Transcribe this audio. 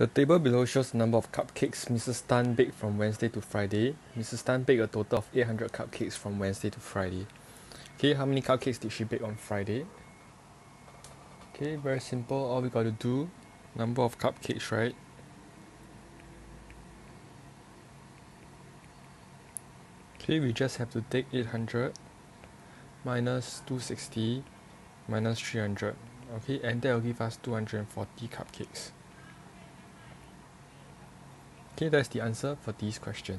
The table below shows the number of cupcakes Mrs. Tan baked from Wednesday to Friday. Mrs. Tan baked a total of 800 cupcakes from Wednesday to Friday. Okay, how many cupcakes did she bake on Friday? Okay, very simple. All we got to do, number of cupcakes, right? Okay, we just have to take 800 minus 260 minus 300. Okay, and that will give us 240 cupcakes. Okay, that's the answer for this question.